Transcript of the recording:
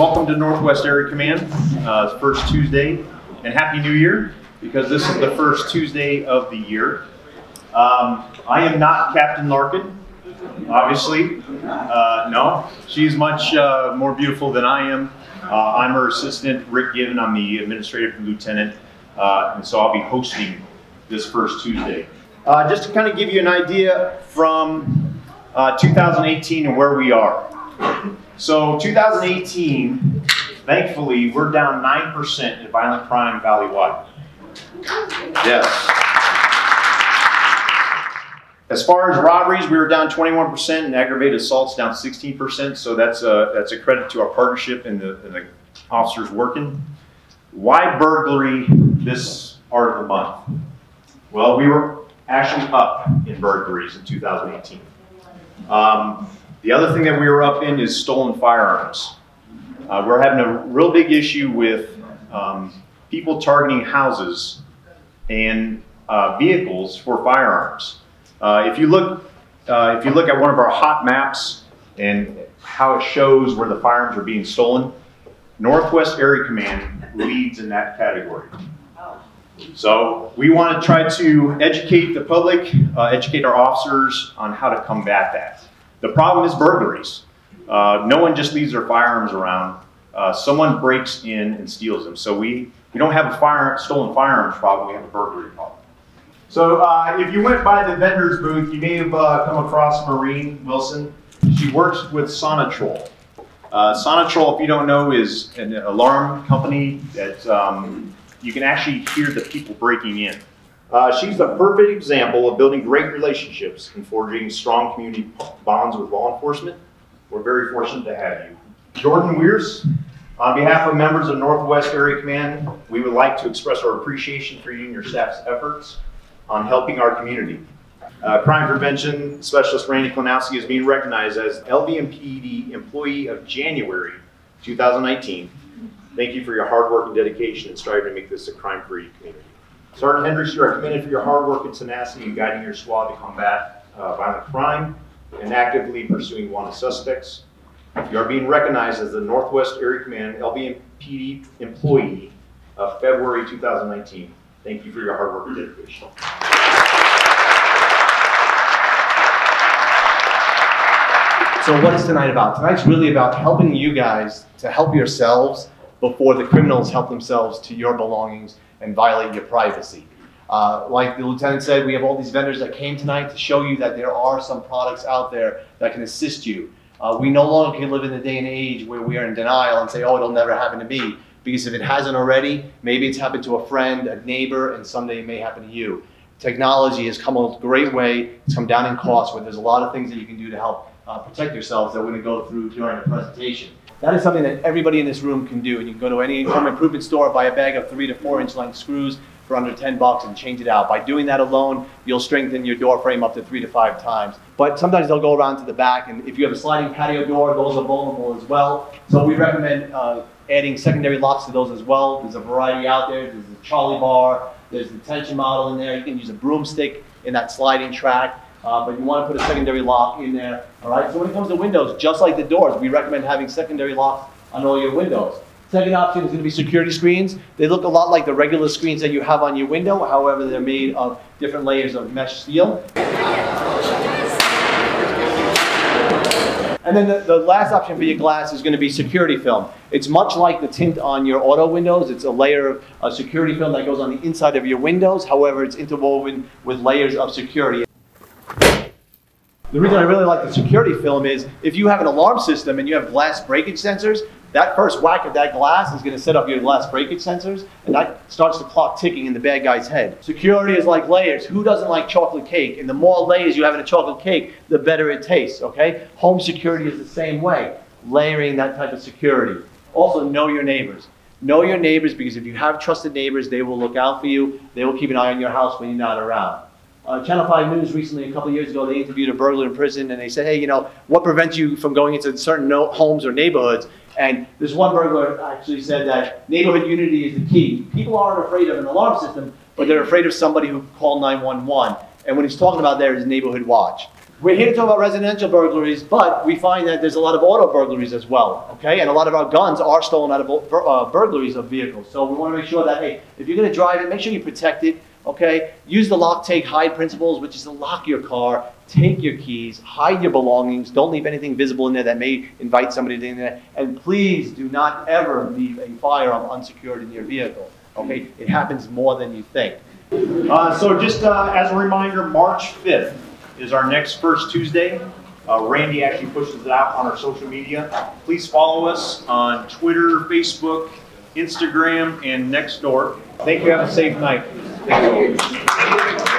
welcome to Northwest Area Command. Uh, first Tuesday, and Happy New Year because this is the first Tuesday of the year. Um, I am not Captain Larkin, obviously. Uh, no, she's much uh, more beautiful than I am. Uh, I'm her assistant, Rick Given. I'm the administrative lieutenant, uh, and so I'll be hosting this first Tuesday. Uh, just to kind of give you an idea from uh, 2018 and where we are. So 2018, thankfully, we're down 9% in violent crime valley-wide. Yes. As far as robberies, we were down 21% and aggravated assaults down 16%. So that's a, that's a credit to our partnership and the, and the officers working. Why burglary this part of the month? Well, we were actually up in burglaries in 2018. Um, the other thing that we were up in is stolen firearms. Uh, we're having a real big issue with um, people targeting houses and uh, vehicles for firearms. Uh, if you look, uh, if you look at one of our hot maps and how it shows where the firearms are being stolen, Northwest Area Command leads in that category. So we want to try to educate the public, uh, educate our officers on how to combat that. The problem is burglaries. Uh, no one just leaves their firearms around. Uh, someone breaks in and steals them. So we, we don't have a fire, stolen firearms problem, we have a burglary problem. So uh, if you went by the vendor's booth, you may have uh, come across Maureen Wilson. She works with Sonitrol. Uh, Sonitrol, if you don't know, is an alarm company that um, you can actually hear the people breaking in. Uh, she's the perfect example of building great relationships and forging strong community bonds with law enforcement. We're very fortunate to have you. Jordan Weirs, on behalf of members of Northwest Area Command, we would like to express our appreciation for you and your staff's efforts on helping our community. Uh, crime prevention specialist Randy Klonowski is being recognized as LVMPD Employee of January 2019. Thank you for your hard work and dedication in striving to make this a crime-free community. Sergeant Hendricks, you are commended for your hard work and tenacity in guiding your squad to combat uh, violent crime and actively pursuing wanted suspects. You are being recognized as the Northwest Area Command LVMPD Employee of February 2019. Thank you for your hard work and dedication. So what is tonight about? Tonight's really about helping you guys to help yourselves before the criminals help themselves to your belongings and violate your privacy. Uh, like the lieutenant said, we have all these vendors that came tonight to show you that there are some products out there that can assist you. Uh, we no longer can live in the day and age where we are in denial and say, oh, it'll never happen to me. Because if it hasn't already, maybe it's happened to a friend, a neighbor, and someday it may happen to you. Technology has come a great way. It's come down in cost where there's a lot of things that you can do to help uh, protect yourselves that we're going to go through during the presentation. That is something that everybody in this room can do. And you can go to any home improvement store, buy a bag of three to four inch length screws for under 10 bucks and change it out. By doing that alone, you'll strengthen your door frame up to three to five times. But sometimes they'll go around to the back, and if you have a sliding patio door, those are vulnerable as well. So we recommend uh, adding secondary locks to those as well. There's a variety out there. There's the Charlie bar, there's the tension model in there. You can use a broomstick in that sliding track. Uh, but you want to put a secondary lock in there. All right. So when it comes to windows, just like the doors, we recommend having secondary locks on all your windows. Second option is going to be security screens. They look a lot like the regular screens that you have on your window. However, they're made of different layers of mesh steel. And then the, the, last option for your glass is going to be security film. It's much like the tint on your auto windows. It's a layer of a security film that goes on the inside of your windows. However, it's interwoven with layers of security. The reason I really like the security film is if you have an alarm system and you have glass breakage sensors, that first whack of that glass is going to set up your glass breakage sensors, and that starts the clock ticking in the bad guy's head. Security is like layers. Who doesn't like chocolate cake? And the more layers you have in a chocolate cake, the better it tastes, okay? Home security is the same way, layering that type of security. Also, know your neighbors. Know your neighbors because if you have trusted neighbors, they will look out for you. They will keep an eye on your house when you're not around. Uh, Channel 5 News recently, a couple years ago, they interviewed a burglar in prison and they said, hey, you know, what prevents you from going into certain no homes or neighborhoods? And this one burglar actually said that neighborhood unity is the key. People aren't afraid of an alarm system, but they're afraid of somebody who called 911. And what he's talking about there is neighborhood watch. we're here to talk about residential burglaries, but we find that there's a lot of auto burglaries as well, okay? And a lot of our guns are stolen out of uh, burglaries of vehicles. So we want to make sure that, hey, if you're going to drive it, make sure you protect it, okay? Use the lock, take, hide principles, which is to lock your car, take your keys, hide your belongings, don't leave anything visible in there that may invite somebody to in there, and please do not ever leave a firearm unsecured in your vehicle, okay? It happens more than you think. Uh, so just uh, as a reminder, March 5th is our next first Tuesday. Uh, Randy actually pushes it out on our social media. Please follow us on Twitter, Facebook, Instagram, and Nextdoor. Thank you. Have a safe night. Thank you.